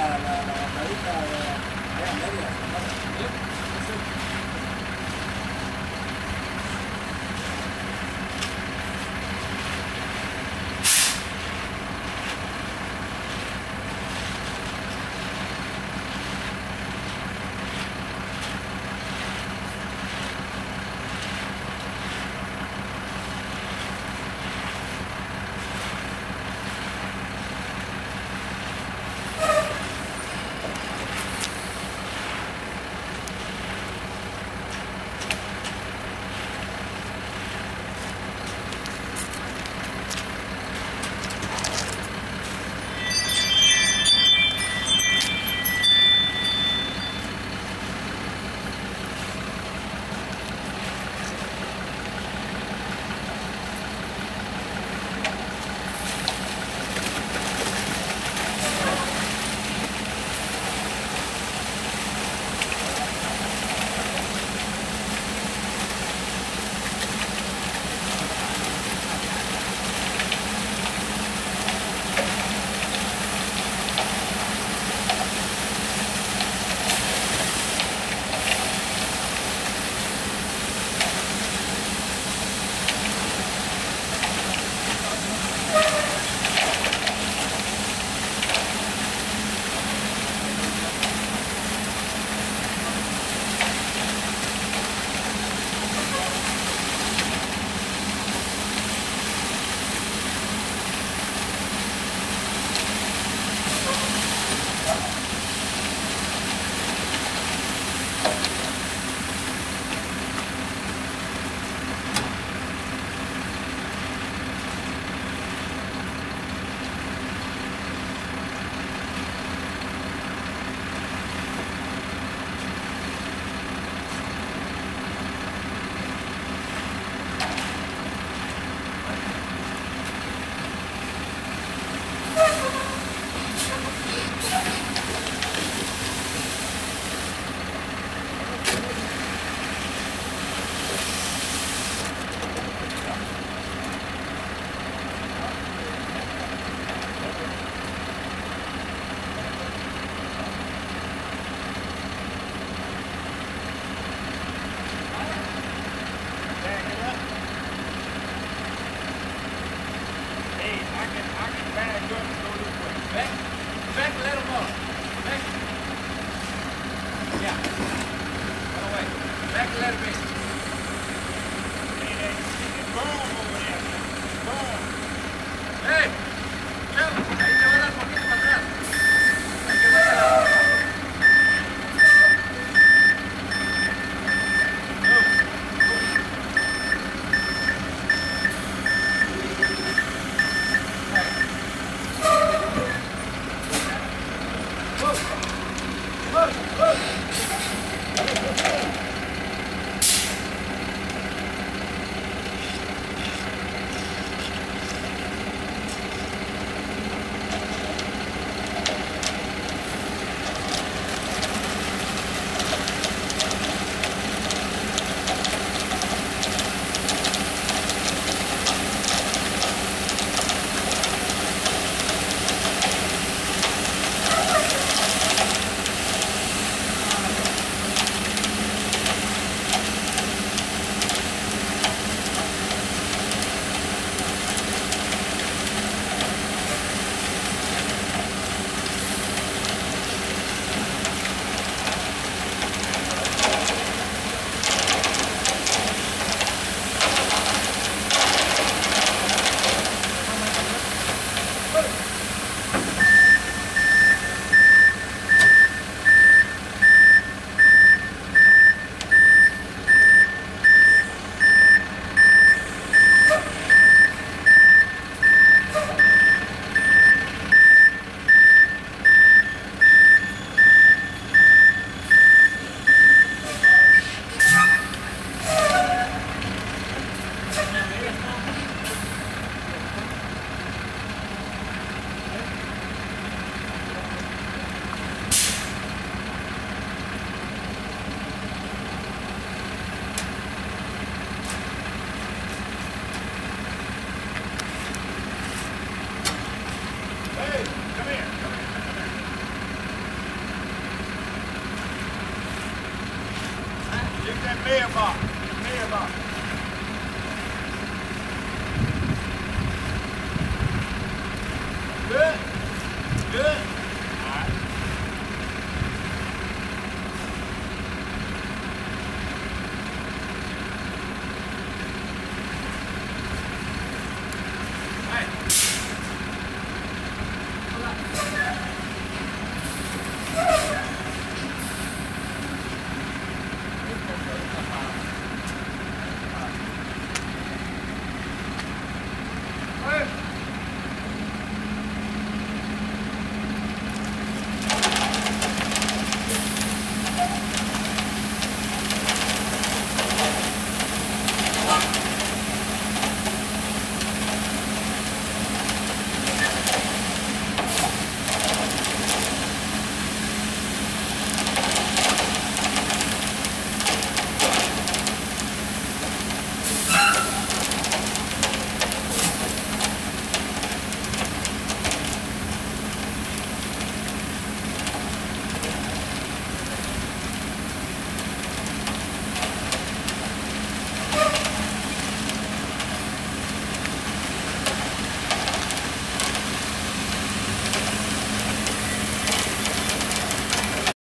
la, la, la, la, regular basis. Merhaba. Merhaba. Good. Good.